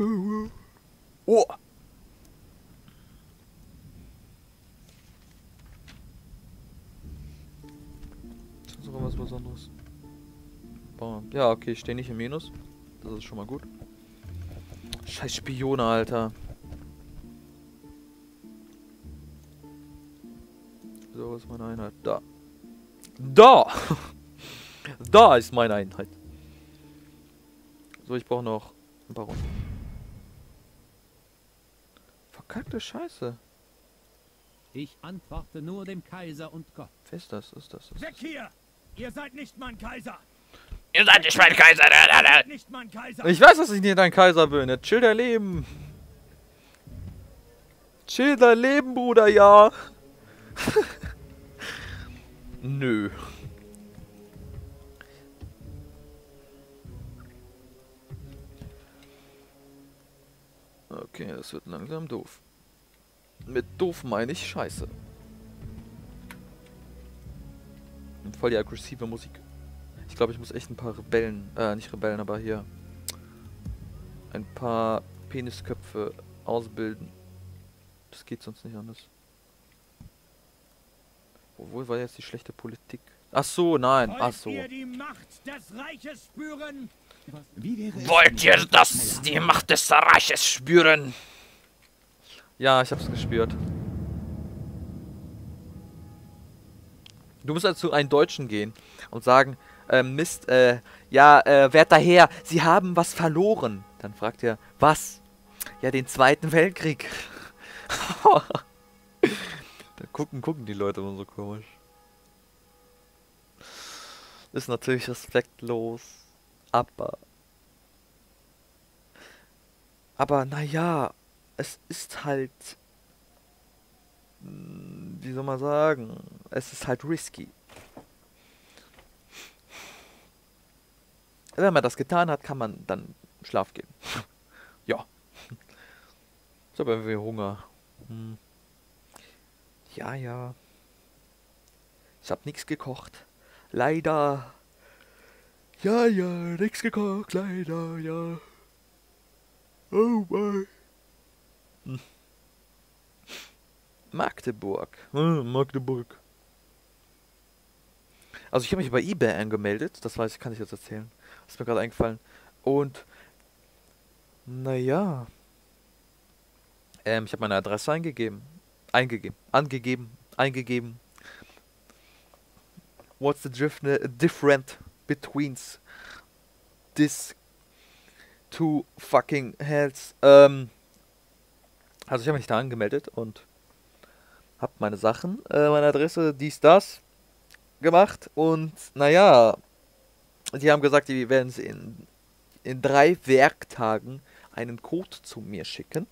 Oh! Das ist sogar was Besonderes. Bam. Ja, okay, ich stehe nicht im Minus. Das ist schon mal gut. Scheiß Spione, Alter. So ist meine Einheit. Da. Da! da ist meine Einheit. So, ich brauche noch ein paar Runden. Verkackte Scheiße. Ich antworte nur dem Kaiser und Gott. Wer ist das? Ist das? Ist Weg hier! Ihr seid nicht mein Kaiser! Ihr seid nicht mein Kaiser. Nicht mein Kaiser! Ich weiß, dass ich nicht dein Kaiser bin. Jetzt chill dein Leben. Chill dein Leben, Bruder, ja. Nö. Okay, das wird langsam doof. Mit doof meine ich scheiße. Und voll die aggressive Musik. Ich glaube, ich muss echt ein paar Rebellen, äh, nicht Rebellen, aber hier ein paar Penisköpfe ausbilden. Das geht sonst nicht anders. Wo war jetzt die schlechte Politik? Ach so, nein. Ach so. die Macht des Reiches spüren? Wie wäre es, Wollt ihr das, die Macht des Reiches spüren? Ja, ich hab's gespürt. Du musst also zu einem Deutschen gehen und sagen, ähm, Mist, äh, ja, äh, werter Herr, Sie haben was verloren. Dann fragt er, was? Ja, den Zweiten Weltkrieg. da gucken, gucken die Leute immer so komisch. Ist natürlich respektlos, aber... Aber naja, es ist halt. mm, Wie soll man sagen? Es ist halt risky. Wenn man das getan hat, kann man dann Schlaf gehen. ja. Ich habe irgendwie Hunger. Hm. Ja, ja. Ich habe nichts gekocht. Leider. Ja, ja, nichts gekocht, leider, ja. Oh mein. Magdeburg. Hm, Magdeburg. Also ich habe mich bei eBay angemeldet, das weiß ich, kann ich jetzt erzählen. Das ist mir gerade eingefallen. Und naja. Ähm, ich habe meine Adresse eingegeben. Eingegeben. Angegeben. Eingegeben. What's the dif different between this two fucking hells? Ähm, also ich habe mich da angemeldet und habe meine Sachen, äh, meine Adresse, dies, das gemacht und naja, die haben gesagt, die werden sie in, in drei Werktagen einen Code zu mir schicken.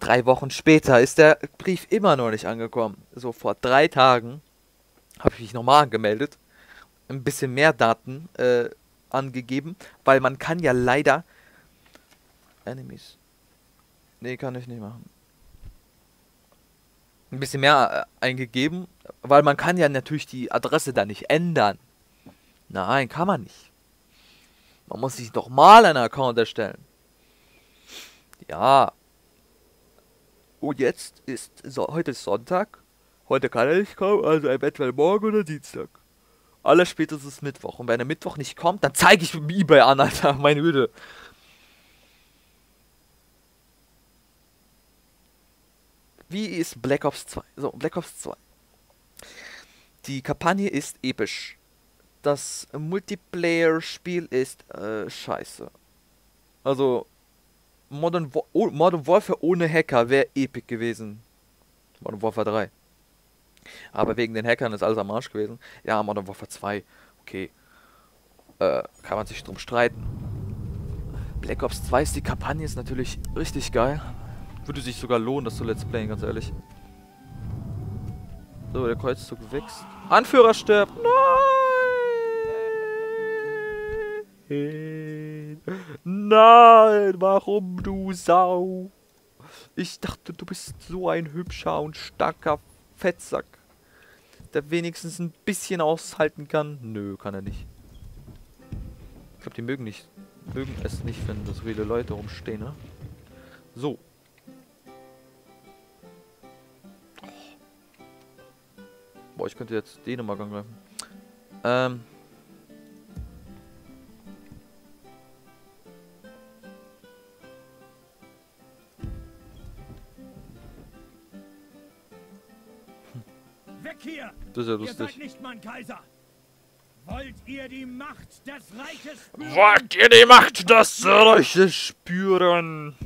Drei Wochen später ist der Brief immer noch nicht angekommen. So vor drei Tagen habe ich mich nochmal angemeldet, ein bisschen mehr Daten äh, angegeben, weil man kann ja leider Enemies. Nee, kann ich nicht machen. Ein bisschen mehr äh, eingegeben, weil man kann ja natürlich die Adresse da nicht ändern. Nein, kann man nicht. Man muss sich doch mal einen Account erstellen. Ja. Und jetzt ist so, heute ist Sonntag. Heute kann nicht kommen, also eventuell morgen oder Dienstag. Aller spätestens Mittwoch. Und wenn er Mittwoch nicht kommt, dann zeige ich ihm eBay an, Alter. Meine Güte. Wie ist Black Ops 2? So, Black Ops 2. Die Kampagne ist episch. Das Multiplayer-Spiel ist äh, scheiße. Also, Modern, Wa oh, Modern Warfare ohne Hacker wäre epic gewesen. Modern Warfare 3. Aber wegen den Hackern ist alles am Arsch gewesen. Ja, Modern Warfare 2. Okay. Äh, kann man sich drum streiten. Black Ops 2 ist die Kampagne, ist natürlich richtig geil. Würde sich sogar lohnen, das zu Let's Playen, ganz ehrlich. So, der Kreuzzug wächst. Anführer stirbt! Nein! Nein! Warum, du Sau? Ich dachte, du bist so ein hübscher und starker Fettsack. Der wenigstens ein bisschen aushalten kann. Nö, kann er nicht. Ich glaube, die mögen nicht mögen es nicht, wenn so viele Leute rumstehen, ne? So. Boah, ich könnte jetzt Dänemark angreifen. Ähm. Weg hier! Das ist ja Ihr seid lustig. nicht mein Kaiser! Wollt ihr die Macht des Reiches spüren? Wollt ihr die Macht des Reiches spüren?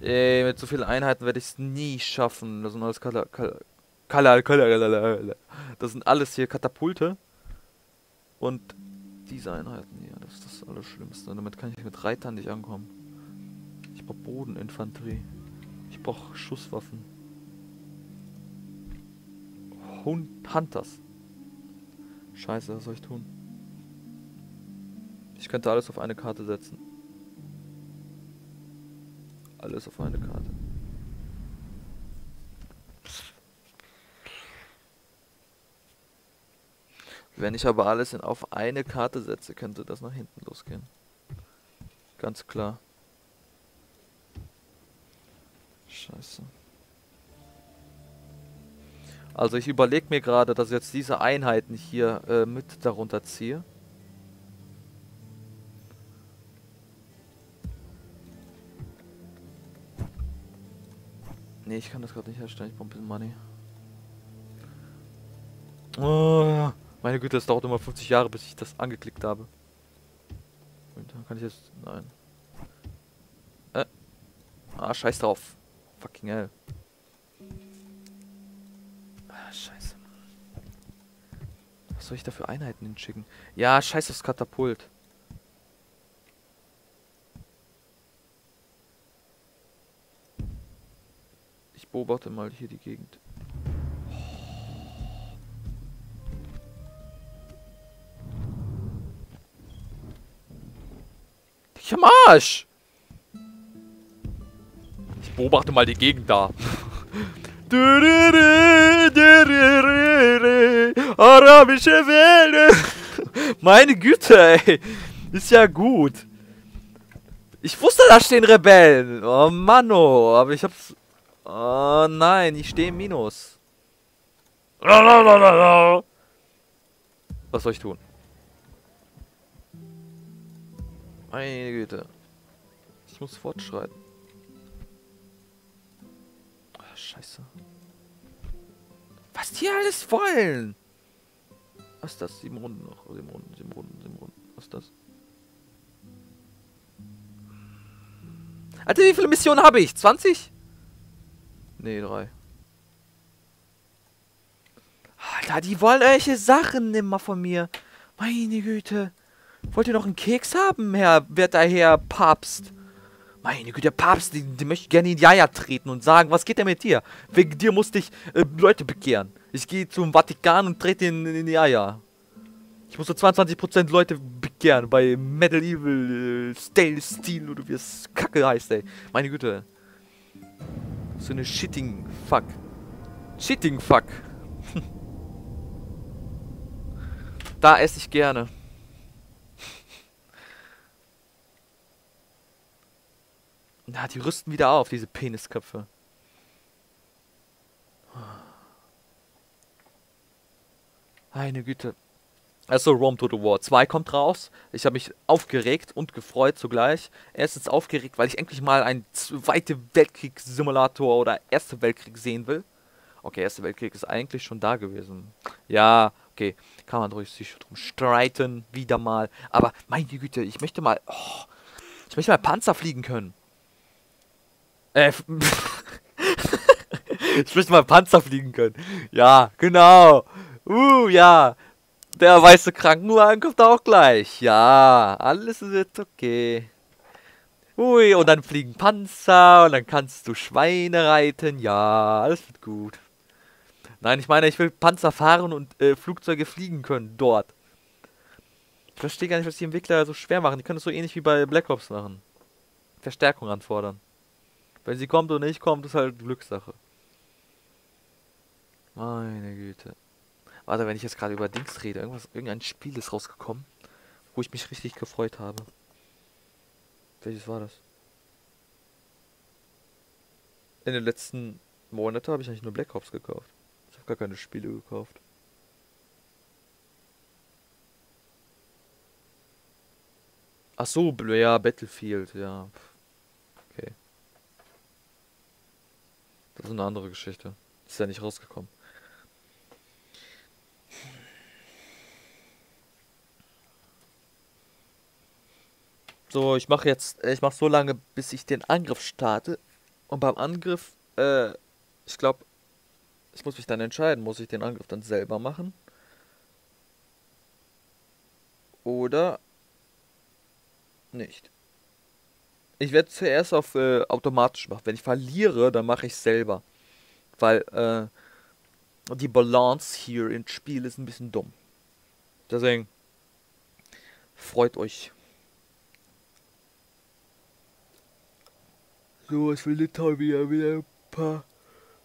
Ey, mit so vielen Einheiten werde ich es nie schaffen. Das sind alles Kala, Kala, Kala, Kala, Kala, Kala. Das sind alles hier Katapulte. Und diese Einheiten hier, das ist das Allerschlimmste. Damit kann ich mit Reitern nicht ankommen. Ich brauche Bodeninfanterie. Ich brauche Schusswaffen. Hun Hunters. Scheiße, was soll ich tun? Ich könnte alles auf eine Karte setzen. Alles auf eine Karte. Wenn ich aber alles in, auf eine Karte setze, könnte das nach hinten losgehen. Ganz klar. Scheiße. Also ich überlege mir gerade, dass ich jetzt diese Einheiten hier äh, mit darunter ziehe. Nee, ich kann das gerade nicht herstellen. Ich brauche ein bisschen Money. Oh, meine Güte, es dauert immer 50 Jahre, bis ich das angeklickt habe. Und dann kann ich jetzt... Nein. Äh. Ah, scheiß drauf. Fucking hell. Scheiße. Was soll ich da für Einheiten hinschicken? Ja, scheiß aufs Katapult. Ich beobachte mal hier die Gegend. Ich am Arsch! Ich beobachte mal die Gegend da. Arabische Welle. Meine Güte, ey. Ist ja gut. Ich wusste, da stehen Rebellen. Oh Manno, aber ich hab's. Oh nein, ich stehe im Minus. Was soll ich tun? Meine Güte. Ich muss fortschreiten. Ah, scheiße. Was die alles wollen? Was ist das? Sieben Runden noch. Sieben Runden, sieben Runden, sieben Runden. Was ist das? Alter, wie viele Missionen habe ich? 20? Nee, drei. Alter, die wollen welche Sachen immer von mir. Meine Güte. Wollt ihr noch einen Keks haben, Herr werter Herr Papst? Meine Güte, der Papst, die, die möchte gerne in die Eier treten und sagen, was geht denn mit dir? Wegen dir musste ich äh, Leute bekehren. Ich gehe zum Vatikan und trete in, in die Eier. Ich musste 22% Leute bekehren bei Medieval äh, Stale Steel oder wie es Kacke heißt, ey. Meine Güte. So eine Shitting Fuck. Shitting Fuck. da esse ich gerne. Na, die rüsten wieder auf, diese Penisköpfe. Meine Güte. Also Rome to the War 2 kommt raus. Ich habe mich aufgeregt und gefreut zugleich. Erstens aufgeregt, weil ich endlich mal einen Zweite Weltkrieg-Simulator oder Erste Weltkrieg sehen will. Okay, Erste Weltkrieg ist eigentlich schon da gewesen. Ja, okay, kann man ruhig sich drum streiten, wieder mal. Aber meine Güte, ich möchte mal, oh, ich möchte mal Panzer fliegen können. Äh, ich möchte mal Panzer fliegen können. Ja, genau. Uh, ja. Der weiße Krankenwagen kommt auch gleich. Ja, alles ist jetzt okay. Ui, und dann fliegen Panzer und dann kannst du Schweine reiten. Ja, alles wird gut. Nein, ich meine, ich will Panzer fahren und äh, Flugzeuge fliegen können dort. Ich verstehe gar nicht, was die Entwickler so schwer machen. Die können es so ähnlich wie bei Black Ops machen. Verstärkung anfordern. Wenn sie kommt oder nicht kommt, ist halt Glückssache. Meine Güte. Warte, wenn ich jetzt gerade über Dings rede, irgendwas, irgendein Spiel ist rausgekommen. wo ich mich richtig gefreut habe. Welches war das? In den letzten Monaten habe ich eigentlich nur Black Ops gekauft. Ich habe gar keine Spiele gekauft. Ach so, ja, Battlefield, ja. pf, Das ist eine andere Geschichte. Ist ja nicht rausgekommen. So, ich mache jetzt, äh, ich mache so lange, bis ich den Angriff starte. Und beim Angriff, äh, ich glaube, ich muss mich dann entscheiden, muss ich den Angriff dann selber machen? Oder nicht? Ich werde zuerst auf äh, automatisch machen. Wenn ich verliere, dann mache ich selber. Weil äh, die Balance hier im Spiel ist ein bisschen dumm. Deswegen freut euch. So, ich will Litauen wieder, wieder ein paar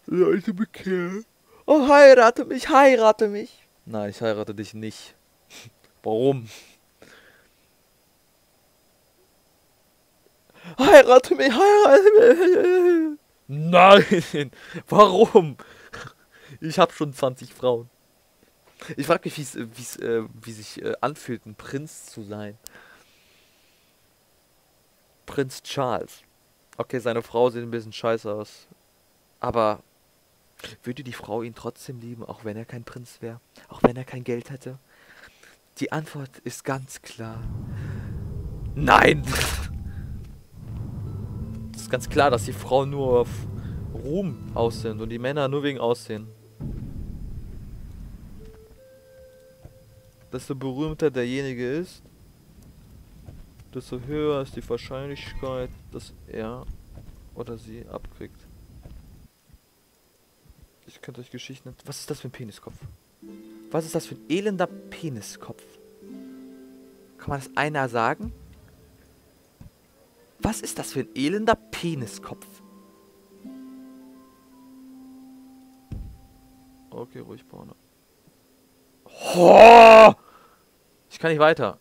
Leute bekehren. Oh, heirate mich, heirate mich. Nein, ich heirate dich nicht. Warum? Heirate mich, heirate mich. Nein, warum? Ich habe schon 20 Frauen. Ich frage mich, wie's, wie's, äh, wie sich äh, anfühlt, ein Prinz zu sein. Prinz Charles. Okay, seine Frau sieht ein bisschen scheiße aus. Aber würde die Frau ihn trotzdem lieben, auch wenn er kein Prinz wäre? Auch wenn er kein Geld hätte? Die Antwort ist ganz klar. Nein! Ist ganz klar, dass die Frauen nur auf Ruhm aus sind und die Männer nur wegen Aussehen. Desto berühmter derjenige ist, desto höher ist die Wahrscheinlichkeit, dass er oder sie abkriegt. Ich könnte euch Geschichten. Was ist das für ein Peniskopf? Was ist das für ein elender Peniskopf? Kann man das einer sagen? Was ist das für ein elender Peniskopf? Okay, ruhig, Porno. Oh! Ich kann nicht weiter.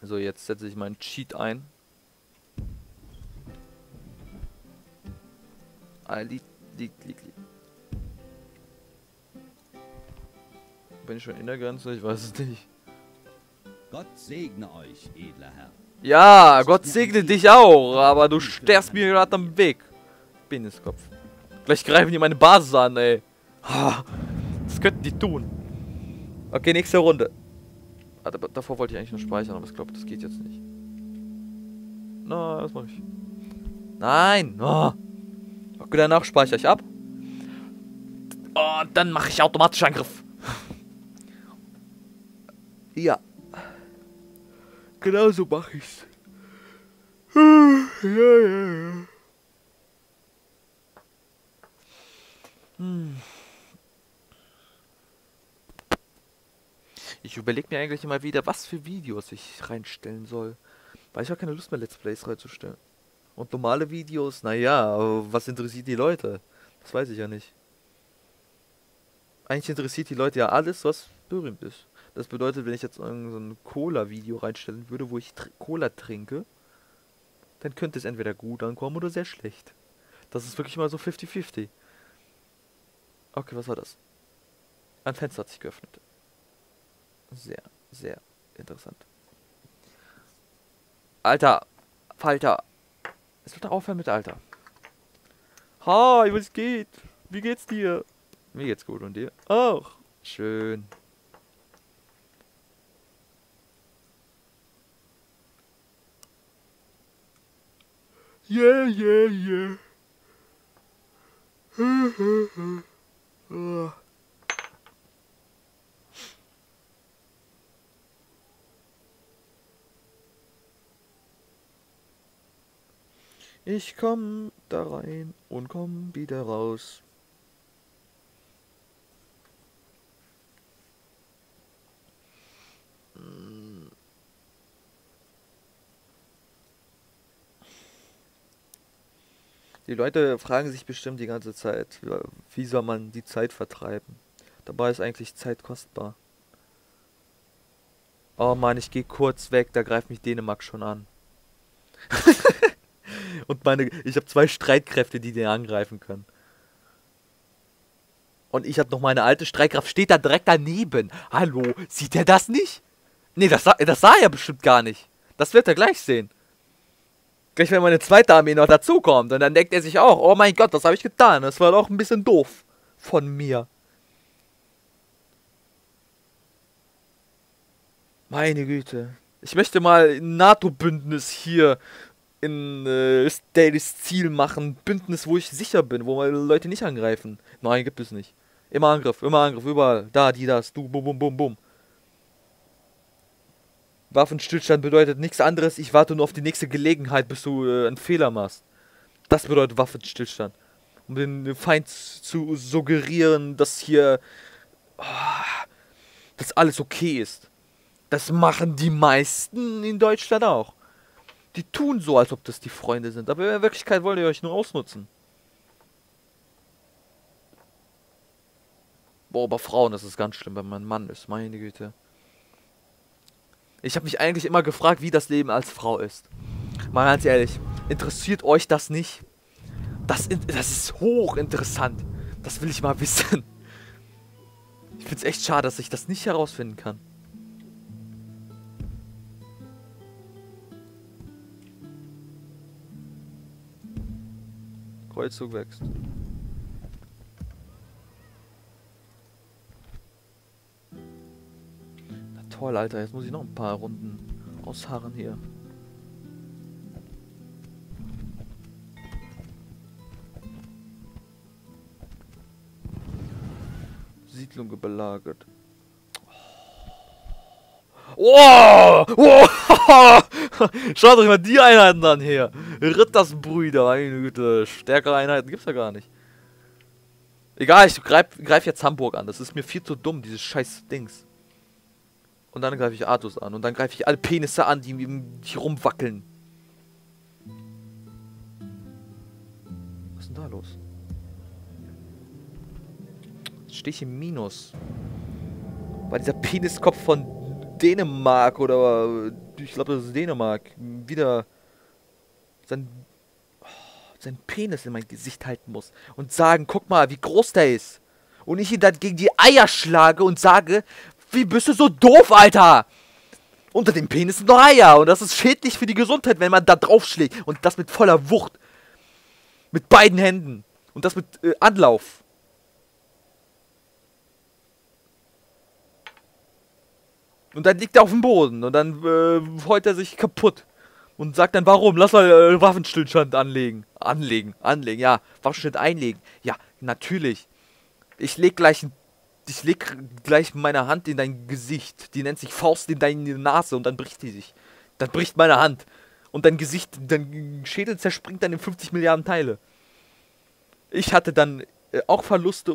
So, jetzt setze ich meinen Cheat ein. Ah, liegt, liegt, liegt, liegt. Bin ich schon in der Grenze? Ich weiß es nicht. Gott segne euch, edler Herr. Ja, Gott segne dich auch, aber du sterbst mir gerade am Weg. Peniskopf. Gleich greifen die meine Basis an, ey. Das könnten die tun. Okay, nächste Runde. Ah, da- davor wollte ich eigentlich nur speichern, aber ich glaube, das geht jetzt nicht. Na, das mache ich. Nein! Oh. Okay, danach speichere ich ab. Und dann mache ich automatisch Angriff. Ja. Genau so mache ich's. Ja, ja, ja. Hm. Ich überlege mir eigentlich immer wieder, was für Videos ich reinstellen soll. Weil ich habe keine Lust mehr, Let's Plays reinzustellen. Und normale Videos, naja, was interessiert die Leute? Das weiß ich ja nicht. Eigentlich interessiert die Leute ja alles, was berühmt ist. Das bedeutet, wenn ich jetzt so ein Cola-Video reinstellen würde, wo ich tr Cola trinke, dann könnte es entweder gut ankommen oder sehr schlecht. Das ist wirklich mal so 50-50. Okay, was war das? Ein Fenster hat sich geöffnet. Sehr, sehr interessant. Alter, Falter. Es wird doch aufhören mit Alter. Hi, was geht? Wie geht's dir? Mir geht's gut und dir? Auch. Schön. Yeah, yeah, yeah. Ah. Ich komm da rein und komm wieder raus. Die Leute fragen sich bestimmt die ganze Zeit, wie soll man die Zeit vertreiben? Dabei ist eigentlich Zeit kostbar. Oh Mann, ich gehe kurz weg, da greift mich Dänemark schon an. Und meine, ich habe zwei Streitkräfte, die den angreifen können. Und ich habe noch meine alte Streitkraft, steht da direkt daneben. Hallo, sieht er das nicht? Nee, das, das sah er bestimmt gar nicht. Das wird er gleich sehen. Gleich wenn meine zweite Armee noch dazukommt. Und dann denkt er sich auch, oh mein Gott, das habe ich getan. Das war doch ein bisschen doof von mir. Meine Güte. Ich möchte mal ein NATO-Bündnis hier in äh, Dailys Ziel machen. Bündnis, wo ich sicher bin, wo meine Leute nicht angreifen. Nein, gibt es nicht. Immer Angriff, immer Angriff, überall. Da, die, das, du, bum, bum, bum, bum. Waffenstillstand bedeutet nichts anderes. Ich warte nur auf die nächste Gelegenheit, bis du äh, einen Fehler machst. Das bedeutet Waffenstillstand. Um den Feind zu suggerieren, dass hier. ah, dass alles okay ist. Das machen die meisten in Deutschland auch. Die tun so, als ob das die Freunde sind. Aber in Wirklichkeit wollen die euch nur ausnutzen. Boah, aber Frauen, das ist ganz schlimm, wenn man ein Mann ist. Meine Güte. Ich habe mich eigentlich immer gefragt, wie das Leben als Frau ist. Mal ganz ehrlich, interessiert euch das nicht? Das, das ist hochinteressant. Das will ich mal wissen. Ich find's echt schade, dass ich das nicht herausfinden kann. Kreuzzug wächst. Na toll, Alter. Jetzt muss ich noch ein paar Runden ausharren hier. Siedlung belagert. Oh! oh! Schaut euch mal die Einheiten an hier. Rittersbrüder, meine Güte. Stärkere Einheiten gibt's ja gar nicht. Egal, ich greif, greif jetzt Hamburg an. Das ist mir viel zu dumm, dieses scheiß Dings. Und dann greife ich Artus an. Und dann greife ich alle Penisse an, die, die rumwackeln. Was ist denn da los? Jetzt stehe ich im Minus. Weil dieser Peniskopf von Dänemark oder ich glaube, das ist Dänemark wieder sein, oh, sein Penis in mein Gesicht halten muss und sagen, guck mal, wie groß der ist. Und ich ihn dann gegen die Eier schlage und sage, wie bist du so doof, Alter? Unter dem Penis sind noch Eier und das ist schädlich für die Gesundheit, wenn man da drauf schlägt und das mit voller Wucht. Mit beiden Händen und das mit äh, Anlauf. Und dann liegt er auf dem Boden und dann äh, heult er sich kaputt. Und sagt dann, warum? Lass mal äh, Waffenstillstand anlegen. Anlegen, anlegen, ja. Waffenstillstand einlegen. Ja, natürlich. Ich leg gleich ein ich leg gleich meine Hand in dein Gesicht. Die nennt sich Faust in deine Nase und dann bricht die sich. Dann bricht meine Hand. Und dein Gesicht, dein Schädel zerspringt dann in 50 Milliarden Teile. Ich hatte dann äh, auch Verluste